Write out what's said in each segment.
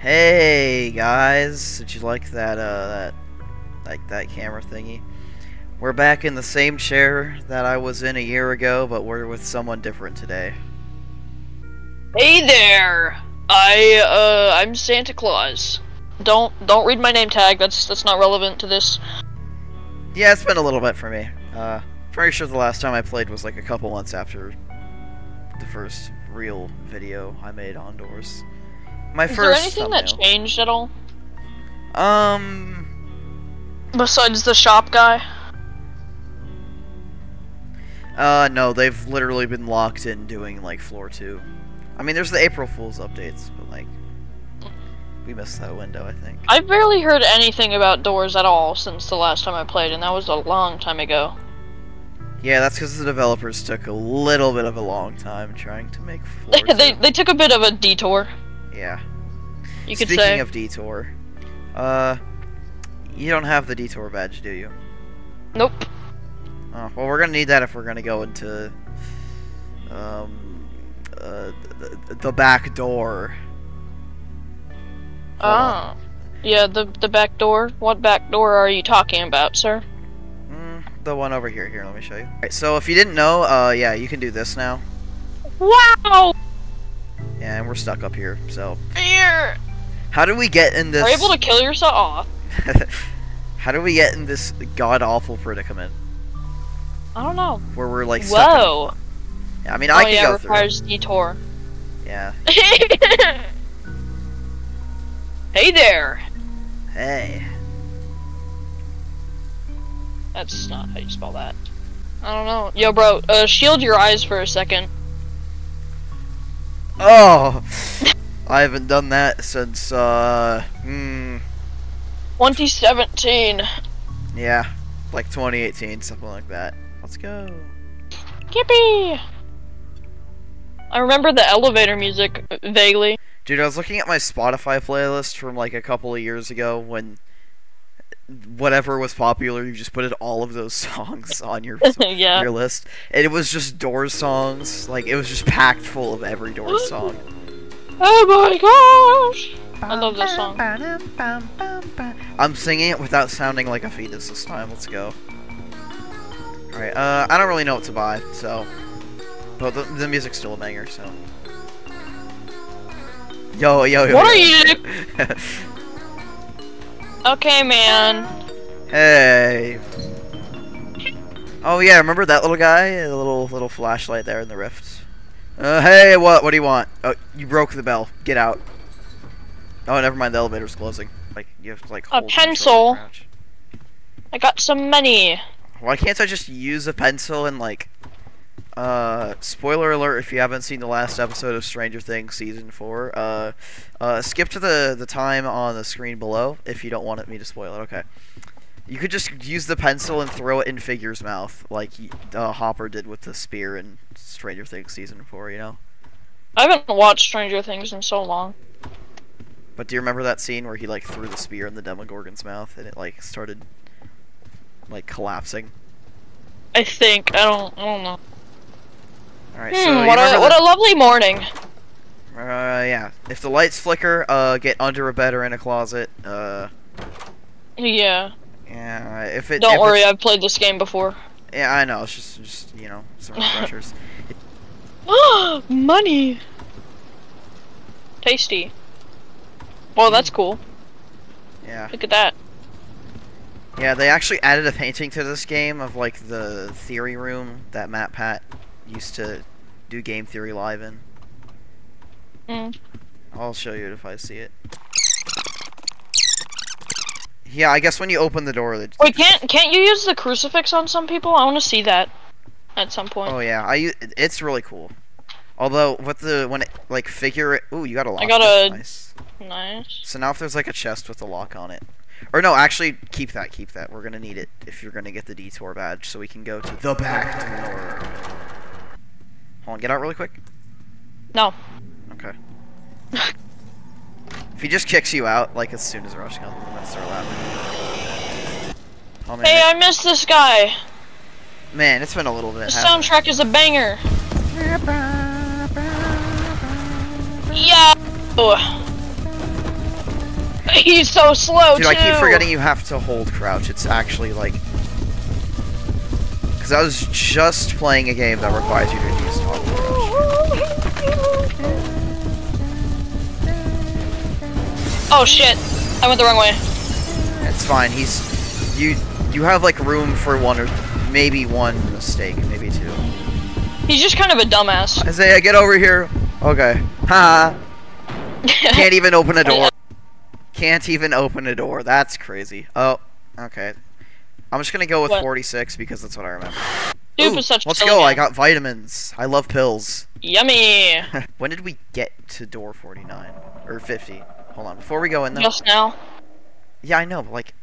Hey guys, did you like that uh that like that camera thingy? We're back in the same chair that I was in a year ago, but we're with someone different today. Hey there! I uh I'm Santa Claus. Don't don't read my name tag. That's that's not relevant to this. Yeah, it's been a little bit for me. Uh pretty sure the last time I played was like a couple months after the first real video I made on doors. My Is first there anything thumbnail. that changed at all Um besides the shop guy? uh no, they've literally been locked in doing like floor 2. I mean, there's the April Fools updates, but like we missed that window, I think. I've barely heard anything about doors at all since the last time I played, and that was a long time ago. Yeah, that's because the developers took a little bit of a long time trying to make floor they 2. they took a bit of a detour, Yeah. you could Speaking say. of detour, uh, you don't have the detour badge, do you? Nope. Oh, well, we're gonna need that if we're gonna go into, um, uh, the, the back door. Hold. Oh. Yeah, the the back door. What back door are you talking about, sir? Mm, the one over here. Here, let me show you. Alright, so if you didn't know, uh, yeah, you can do this now. Wow! Yeah, and we're stuck up here. So, Here! how do we get in this? Are you able to kill yourself? How do we get in this god awful predicament I don't know. where we're like stuck? in- Whoa! Yeah, I mean, oh I can yeah, go through. requires detour. Yeah. hey there! Hey. That's not how you spell that. I don't know. Yo, bro, uh, shield your eyes for a second. Oh, I haven't done that since uh, hmm, 2017. yeah, like 2018, something like that. Let's go. Yippee! I remember the elevator music vaguely. Dude, I was looking at my Spotify playlist from like a couple of years ago when whatever was popular, you just put in all of those songs on your yeah. your list, and it was just Doors songs. Like it was just packed full of every Doors song. Oh my gosh! I love this song. I'm singing it without sounding like a fetus this time. Let's go. Alright, uh, I don't really know what to buy, so. But the, the music's still a banger, so. Yo, yo, yo. What yo. are you? Okay, man. hey. Oh yeah, remember that little guy? The little little flashlight there in the rift. Uh, hey, what? What do you want? Oh, you broke the bell. Get out. Oh, never mind. The elevator's closing. Like you have to like. A pencil. I got some money. Why can't I just use a pencil and like uh spoiler alert if you haven't seen the last episode of Stranger Things season 4 uh uh skip to the the time on the screen below if you don't want me to spoil it okay you could just use the pencil and throw it in Figure's mouth like uh, Hopper did with the spear in Stranger Things season 4 you know I haven't watched Stranger Things in so long. but do you remember that scene where he like threw the spear in the Demogorgon's mouth and it like started like collapsing I think. I don't. I don't know. Alright Hmm, so what a what a lovely morning. Uh, yeah. If the lights flicker, uh, get under a bed or in a closet. Uh, Yeah. yeah. If it. Don't if worry, it's- I've played this game before. Yeah, I know. It's just, just you know, some refreshers. Money. Tasty. Well, that's cool. yeah. Look at that. Yeah. They actually added a painting to this game of like the theory room that MatPat used to do game theory live in. Mm. I'll show you it if I see it. Yeah, I guess when you open the door, the Wait, can't can't you use the crucifix on some people? I want to see that at some point. Oh yeah, I it's really cool. Although with the when it like figure it, ooh, you got a lock. I got a- nice. Nice. So now if there's like a chest with a lock on it, or no, actually keep that, keep that. We're gonna need it if you're gonna get the detour badge, so we can go to the back door. Hold on, get out really quick. No. Okay. if he just kicks you out, like as soon as Rush comes, gonna start laughing. Oh, man, Hey, I missed this guy. man, it's been a little bit. The hasn't soundtrack is a banger. Yeah. He's so slow Dude, too. I keep forgetting you have to hold crouch. It's actually like. Because I was just playing a game that requires you to use toggle crouch. Oh shit! I went the wrong way. It's fine. He's. You you have like room for one or maybe one mistake, maybe two. He's just kind of a dumbass. Isaiah, get over here. Okay. Ha. Can't even open a door. Can't even open a door. That's crazy. Oh, okay. I'm just gonna go with What? 46 because that's what I remember. Dupe Ooh, such let's go. I got vitamins. I love pills. Yummy. when did we get to door 49 or 50? Hold on. Before we go in there... Just now. Yeah, I know. But like,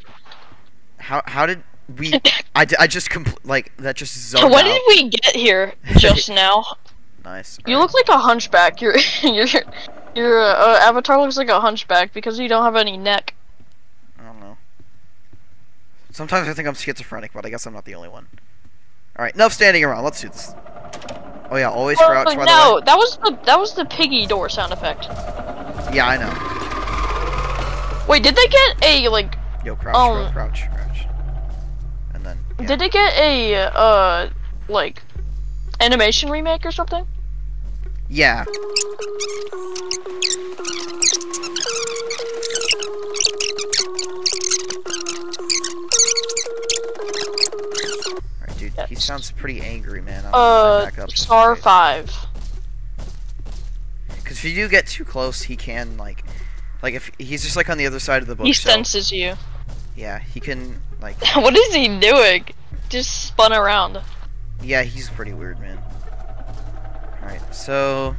how how did we? I, d- I just compl- like that just zoned when out. did we get here? Just now. Nice. You alright. look like a hunchback. Your your your uh, avatar looks like a hunchback because you don't have any neck. I don't know. Sometimes I think I'm schizophrenic, but I guess I'm not the only one. Alright, enough standing around. Let's do this. Oh yeah, always Oh, crouch, no, way. that was the that was the piggy door sound effect. Yeah, I know. Wait, did they get a like? Yo, crouch, Um, crouch, crouch, crouch. And then, yeah. Did they get a uh like animation remake or something? Yeah. He sounds pretty angry, man. I'm Uh. Star Five. Because if you do get too close, he can, like... Like, if he's just, like, on the other side of the book. He senses you. Yeah, he can, like... what is he doing? Just spun around. Yeah, he's pretty weird, man. Alright, so...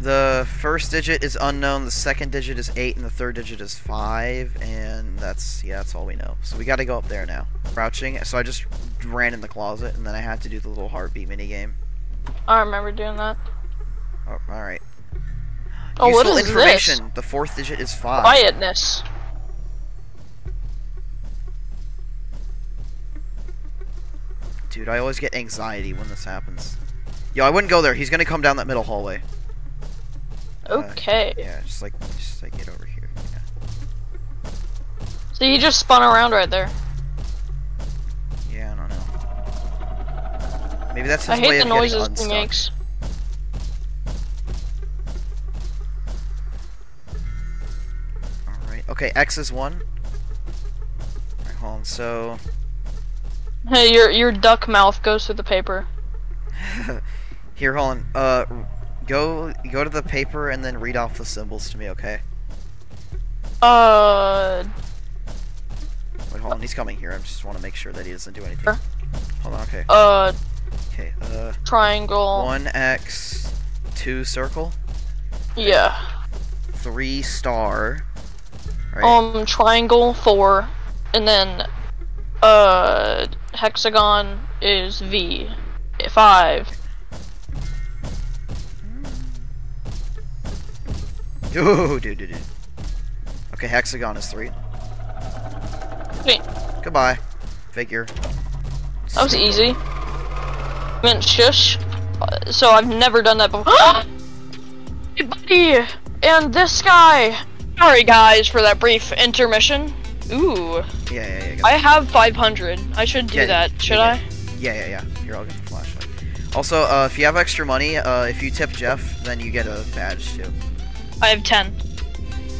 The first digit is unknown, the second digit is 8, and the third digit is 5, and that's, yeah, that's all we know. So we gotta go up there now. Crouching, so I just ran in the closet, and then I had to do the little heartbeat minigame. I remember doing that. Oh, alright. Oh, what Useful is this? information, the fourth digit is 5. Quietness. Dude, I always get anxiety when this happens. Yo, I wouldn't go there, he's gonna come down that middle hallway. Uh, Okay. Yeah, just like, just like get over here. Yeah. So you just spun around right there. Maybe that's his I hate way the of getting unstuck. Alright. Okay, X is one. Alright, hold on. So Hey, your your duck mouth goes through the paper. here, hold on. Uh, go go to the paper and then read off the symbols to me, okay? Uh, Wait, hold on. He's coming here. I just want to make sure that he doesn't do anything. Hold on. Okay. uh, Okay. Uh, triangle. one X, two circle, Yeah. three star. Right. Um, triangle four, and then uh, hexagon is V. Five. Ooh, dude, dude, dude. Okay, hexagon is three. Wait, Goodbye. Figure. that was easy. I meant shush. So I've never done that before. hey, buddy, and this guy. Sorry, guys, for that brief intermission. Ooh, Yeah, yeah, yeah. I have 500. I should do Yeah, that. Should yeah. I? Yeah, yeah, yeah. Here, I'll get the flashlight. Also, uh, if you have extra money, uh, if you tip Jeff, then you get a badge too. I have 10.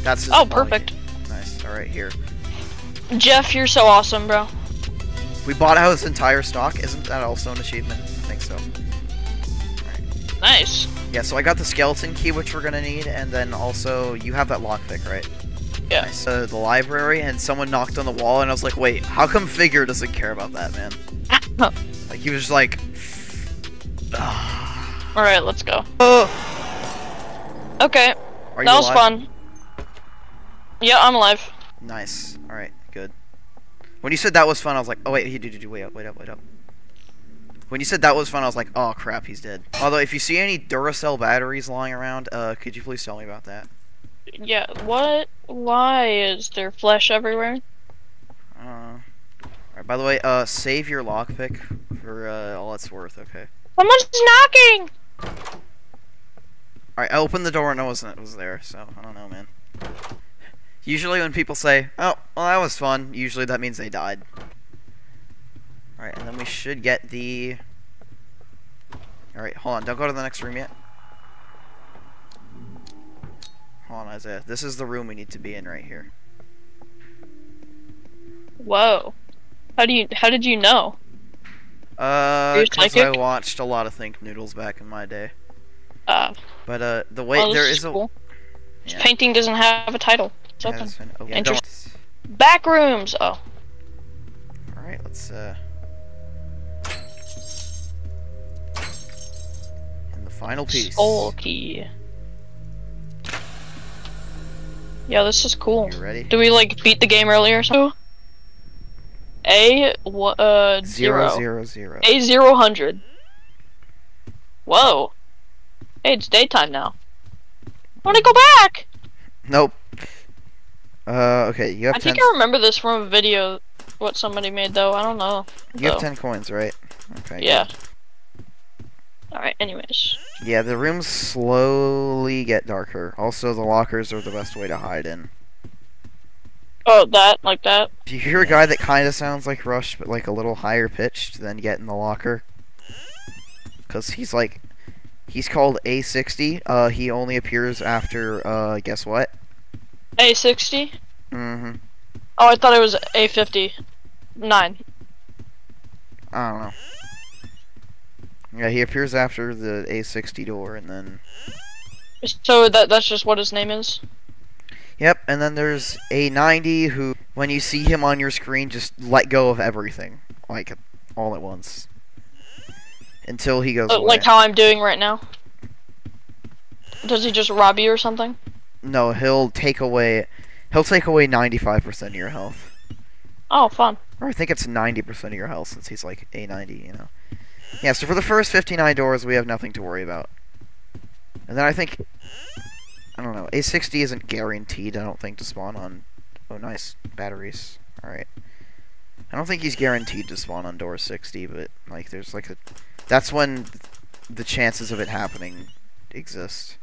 That's his Oh, money. perfect. Nice. All right, here. Jeff, you're so awesome, bro. We bought out his entire stock. Isn't that also an achievement? So. Nice. Yeah. So I got the skeleton key, which we're gonna need, and then also you have that lockpick, right? Yeah. So the library, and someone knocked on the wall, and I was like, wait, how come Figure doesn't care about that, man? Ah. like he was just like. Alright, let's go. Oh, Okay, are you that was fun. Yeah, I'm alive. Nice. All right. Good. When you said that was fun, I was like, oh wait, he did. Wait up. Wait up. Wait up. When you said that was fun, I was like, oh crap, he's dead. Although, if you see any Duracell batteries lying around, uh, could you please tell me about that? Yeah, what? Why is there flesh everywhere? Uh. Alright, by the way, uh, save your lockpick for uh, all it's worth. Okay. Someone's knocking! Alright, I opened the door and I wasn't. It was there, so I don't know, man. Usually when people say, "Oh, well that was fun," usually that means they died. All right, and then we should get the. All right, hold on. Don't go to the next room yet. Hold on, Isaiah. This is the room we need to be in right here. Whoa. How do you? How did you know? Uh, because I watched a lot of Thinknoodles back in my day. Uh, But uh, the way oh, there is is a. cool. This Yeah. painting doesn't have a title. It's Yeah, open. that's. Oh, yeah, Interest- Back rooms. Oh, All right, let's uh. Final piece. skull key. Yeah, this is cool. You ready? Do we like beat the game earlier? or something? A wha- uh Zero zero. zero zero. A zero hundred. Whoa. Hey, it's daytime now. I wanna go back! Nope. Uh, okay, you have I think I remember this from a video what somebody made though. I don't know. You have ten coins, right? Okay. good. Alright, anyways. Yeah, the rooms slowly get darker. Also, the lockers are the best way to hide in. Oh, that, like that. If you hear a guy that kind of sounds like Rush, but like a little higher pitched, then get in the locker. Cause he's like, he's called A60. Uh, he only appears after uh, guess what? A60? Mm-hmm. Oh, I thought it was A59. I don't know. Yeah, he appears after the A60 door, and then So that that's just what his name is? Yep, and then there's a 90 who, when you see him on your screen, just let go of everything, like all at once, until he goes Uh, like how I'm doing right now? Does he just rob you or something? no, he'll take away, he'll take away 95% of your health, Oh, fun. or I think it's 90% of your health since he's like a 90, you know. Yeah, so for the first 59 doors, we have nothing to worry about, and then I think, I don't know, A60 isn't guaranteed. I don't think to spawn on. Oh, nice batteries. All right. I don't think he's guaranteed to spawn on door 60, but like there's like a that's when the chances of it happening exist.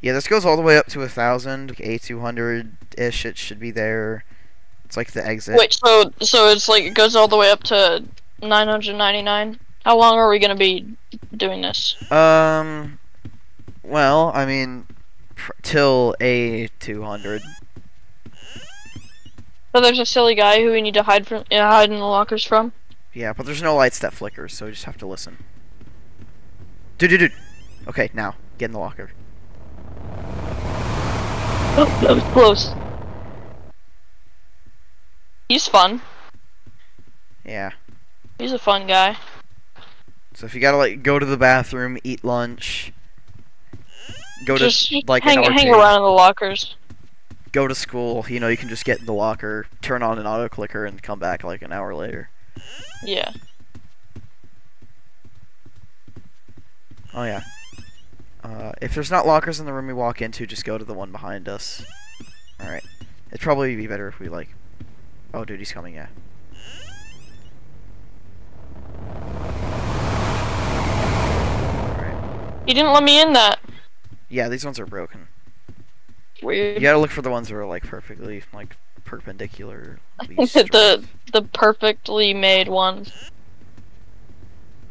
Yeah, this goes all the way up to a thousand, like A200 ish. It should be there. It's like the exit. Wait, so so it's like it goes all the way up to 999. How long are we gonna be doing this? Um. Well, I mean, pr- till A200. So there's a silly guy who we need to hide from, uh, hide in the lockers from. Yeah, but there's no lights that flicker, so we just have to listen. Dude, dude, dude. Okay, now get in the locker. Oh, that was close. He's fun. Yeah. He's a fun guy. So if you gotta like go to the bathroom, eat lunch, go to like hang, hang around in the lockers. go to school, you know, you can just get in the locker, turn on an auto clicker, and come back like an hour later. Yeah. Oh yeah. Uh, if there's not lockers in the room we walk into, just go to the one behind us. All right. It'd probably be better if we like. Oh, dude, he's coming. Yeah. He didn't let me in that. Yeah, these ones are broken. Weird. You gotta look for the ones that are like perfectly like perpendicular. the the perfectly made ones.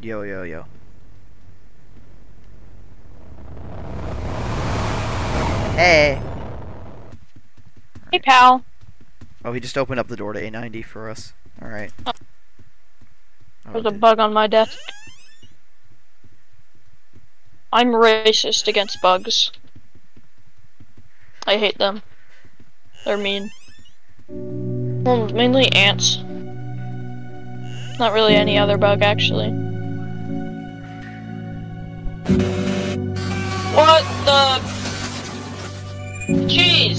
Yo yo yo. Hey. Hey, pal. Oh, he just opened up the door to A90 for us. All right. Oh. Oh, There's a bug on my desk. I'm racist against bugs. I hate them. They're mean. Well, mainly ants. Not really any other bug, actually. What the? Jeez!